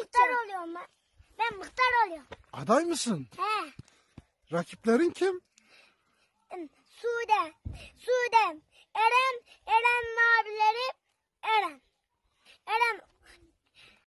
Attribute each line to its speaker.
Speaker 1: muhtar oluyorum ben. Ben muhtar oluyorum.
Speaker 2: Aday mısın?
Speaker 1: He.
Speaker 2: Rakiplerin kim?
Speaker 1: Sude. Sude.